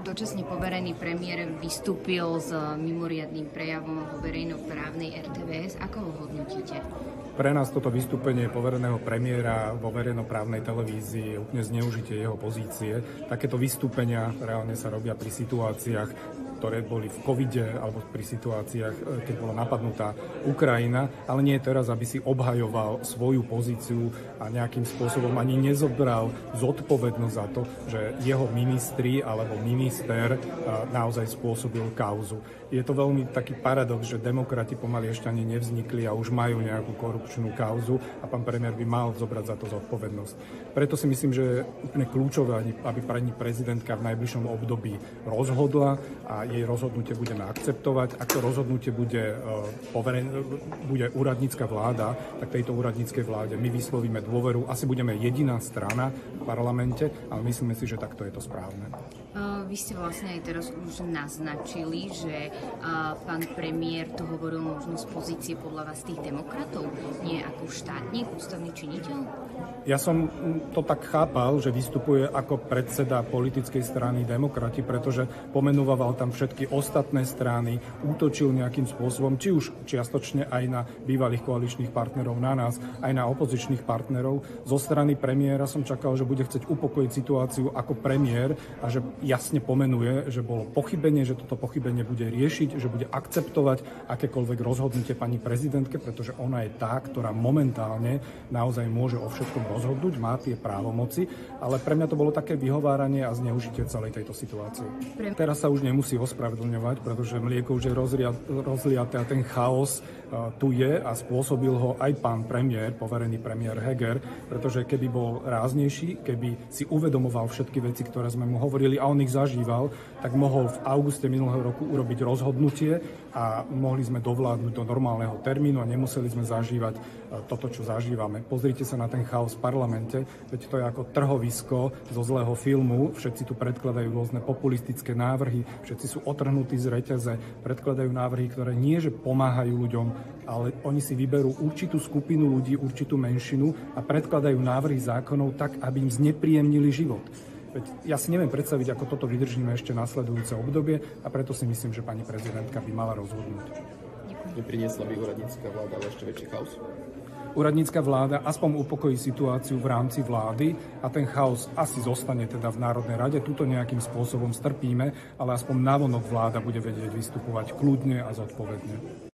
Dočasne poverený premiér vystúpil s mimoriadným prejavom vo verejnoprávnej RTVS. Ako ho hodnotíte? Pre nás toto vystúpenie povereného premiéra vo verejnoprávnej televízii je úplne zneužitie jeho pozície. Takéto vystúpenia reálne sa robia pri situáciách, ktoré boli v covide alebo pri situáciách, e, keď bola napadnutá Ukrajina, ale nie teraz, aby si obhajoval svoju pozíciu a nejakým spôsobom ani nezobral zodpovednosť za to, že jeho ministri alebo minister e, naozaj spôsobil kauzu. Je to veľmi taký paradox, že demokrati pomaly ešte ani nevznikli a už majú nejakú korupčnú kauzu a pán premiér by mal zobrať za to zodpovednosť. Preto si myslím, že je úplne kľúčové, aby pani prezidentka v najbližšom období rozhodla a jej rozhodnutie budeme akceptovať. Ak to rozhodnutie bude, e, poveren, bude úradnícka vláda, tak tejto úradníckej vláde my vyslovíme dôveru. Asi budeme jediná strana v parlamente, ale myslíme si, že takto je to správne. Vy ste vlastne aj teraz už naznačili, že pán premiér to hovoril možno z pozície podľa vás tých demokratov, nie ako štátnik, ústavný činiteľ? Ja som to tak chápal, že vystupuje ako predseda politickej strany demokrati, pretože pomenúval tam všetky ostatné strany, útočil nejakým spôsobom, či už čiastočne aj na bývalých koaličných partnerov, na nás, aj na opozičných partnerov. Zo strany premiéra som čakal, že bude chcieť upokojiť situáciu ako premiér a že jasne pomenuje, že bolo pochybenie, že toto pochybenie bude riešiť, že bude akceptovať akékoľvek rozhodnutie pani prezidentke, pretože ona je tá, ktorá momentálne naozaj môže o všetkom rozhodnúť, má tie právomoci, ale pre mňa to bolo také vyhováranie a zneužitie celej tejto situácie. Teraz sa už nemusí ospravedlňovať, pretože mlieko už je rozliaté a ten chaos uh, tu je a spôsobil ho aj pán premiér, poverený premiér Heger, pretože keby bol ráznejší, keby si uvedomoval všetky veci, ktoré sme mu hovorili a on ich zažíval, tak mohol v auguste minulého roku urobiť rozhodnutie a mohli sme dovládnuť do normálneho termínu a nemuseli sme zažívať uh, toto, čo zažívame. Pozrite sa na ten chaos parlamente, veď to je ako trhovisko zo zlého filmu, všetci tu predkladajú rôzne populistické návrhy, všetci otrhnutí z reťaze, predkladajú návrhy, ktoré nie, že pomáhajú ľuďom, ale oni si vyberú určitú skupinu ľudí, určitú menšinu a predkladajú návrhy zákonov tak, aby im znepríjemnili život. Veď ja si neviem predstaviť, ako toto vydržíme ešte nasledujúce obdobie a preto si myslím, že pani prezidentka by mala rozhodnúť. Nepriniesla by úradnícka vláda ale ešte väčší chaos? úradnícka vláda aspoň upokojí situáciu v rámci vlády a ten chaos asi zostane teda v Národnej rade. Tuto nejakým spôsobom strpíme, ale aspoň navonok vláda bude vedieť vystupovať kľudne a zodpovedne.